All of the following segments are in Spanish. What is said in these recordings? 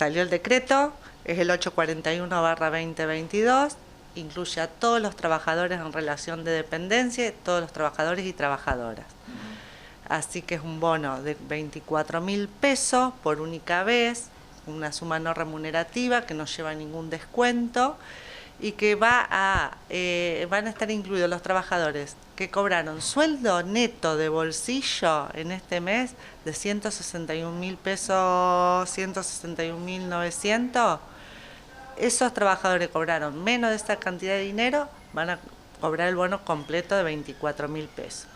salió el decreto, es el 841-2022, incluye a todos los trabajadores en relación de dependencia, todos los trabajadores y trabajadoras. Así que es un bono de 24 mil pesos por única vez, una suma no remunerativa que no lleva ningún descuento y que va a, eh, van a estar incluidos los trabajadores que cobraron sueldo neto de bolsillo en este mes de 161 mil pesos, 161 mil 900. Esos trabajadores que cobraron menos de esta cantidad de dinero van a cobrar el bono completo de 24 mil pesos.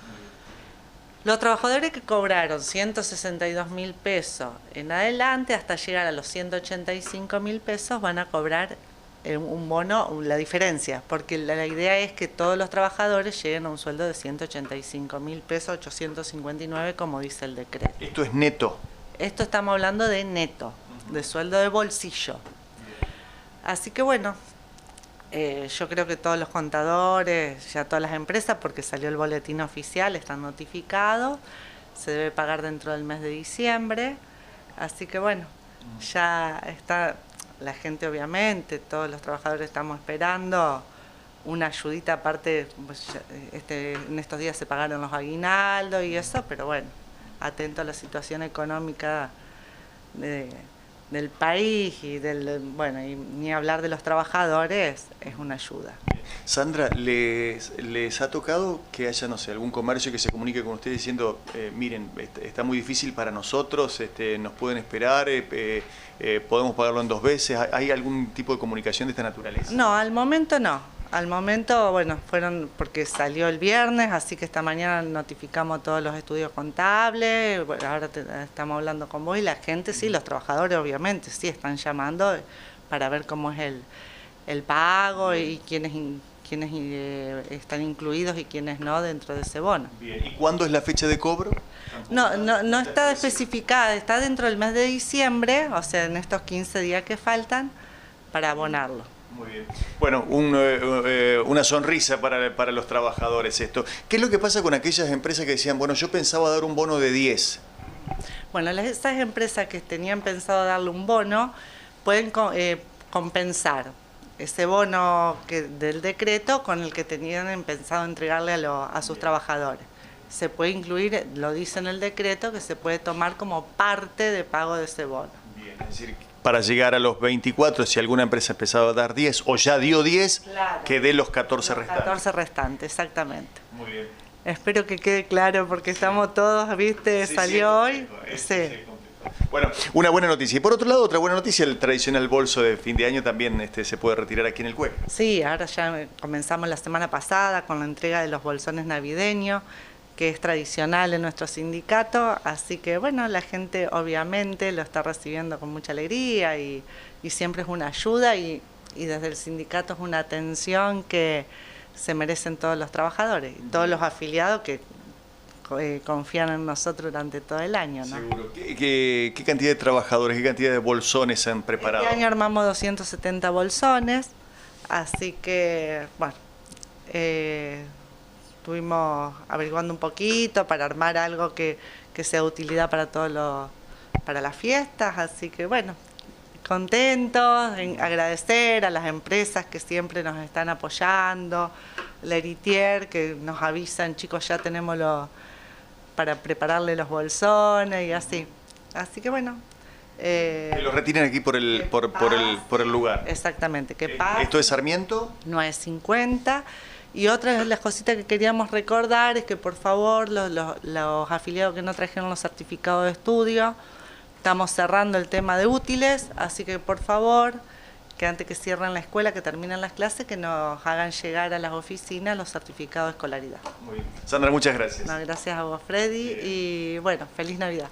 Los trabajadores que cobraron 162 mil pesos en adelante hasta llegar a los 185 mil pesos van a cobrar un bono, la diferencia, porque la, idea es que todos los trabajadores lleguen a un sueldo de 185 mil pesos, 859 como dice el decreto. ¿Esto es neto? Esto estamos hablando de neto, de sueldo de bolsillo. Así que bueno, eh, yo creo que todos los contadores, ya todas las empresas, porque salió el boletín oficial, están notificados, se debe pagar dentro del mes de diciembre, así que bueno, ya está la gente obviamente, todos los trabajadores estamos esperando una ayudita aparte, pues, este, en estos días se pagaron los aguinaldos y eso, pero bueno, atento a la situación económica del país y del bueno y ni hablar de los trabajadores es una ayuda. Sandra, ¿les, les ha tocado que haya, no sé, algún comercio que se comunique con ustedes diciendo, eh, miren, está muy difícil para nosotros, este, nos pueden esperar, eh, eh, podemos pagarlo en dos veces? ¿Hay algún tipo de comunicación de esta naturaleza? No, al momento no. Al momento, bueno, fueron porque salió el viernes, así que esta mañana notificamos todos los estudios contables, ahora estamos hablando con vos y la gente, sí, los trabajadores obviamente, sí, están llamando para ver cómo es el, el pago y quiénes, quiénes eh, están incluidos y quiénes no dentro de ese bono. ¿Y cuándo es la fecha de cobro? No, no, no está especificada, está dentro del mes de diciembre, o sea, en estos 15 días que faltan, para abonarlo. Muy bien. Bueno, eh, eh, una sonrisa para, para, los trabajadores esto. ¿Qué es lo que pasa con aquellas empresas que decían, bueno, yo pensaba dar un bono de 10? Bueno, esas empresas que tenían pensado darle un bono pueden eh, compensar ese bono que, del decreto con el que tenían pensado entregarle a, a sus trabajadores. Se puede incluir, lo dice en el decreto, que se puede tomar como parte de pago de ese bono. Bien, es decir, para llegar a los 24, si alguna empresa ha empezado a dar 10 o ya dio 10, que dé los 14 restantes. 14 restantes, exactamente. Muy bien. Espero que quede claro porque estamos todos, ¿viste? Salió hoy. sí. Bueno, una buena noticia. Y por otro lado, otra buena noticia, el tradicional bolso de fin de año también este, se puede retirar aquí en el CUE. Sí, ahora ya comenzamos la semana pasada con la entrega de los bolsones navideños que es tradicional en nuestro sindicato, así que bueno, la gente obviamente lo está recibiendo con mucha alegría y, siempre es una ayuda y, desde el sindicato es una atención que se merecen todos los trabajadores, todos los afiliados que eh, confían en nosotros durante todo el año. ¿no? Seguro. ¿Qué, cantidad de trabajadores, qué cantidad de bolsones han preparado? Este año armamos 270 bolsones, así que bueno... Eh, estuvimos averiguando un poquito para armar algo que, sea de utilidad para todos los, para las fiestas, así que bueno, contentos, en agradecer a las empresas que siempre nos están apoyando, la Eritier que nos avisan, chicos, ya tenemos lo, para prepararle los bolsones y así. Así que bueno. Eh, que lo retiren aquí por el, por, por, el, por el lugar. Exactamente, que eh, ¿Esto es Sarmiento? No es 50 y otra de las cositas que queríamos recordar es que por favor los, los, afiliados que no trajeron los certificados de estudio, estamos cerrando el tema de útiles, así que por favor, que antes que cierren la escuela, que terminen las clases, que nos hagan llegar a las oficinas los certificados de escolaridad. Muy bien. Sandra, muchas gracias. gracias a vos, Freddy, y bueno, feliz Navidad.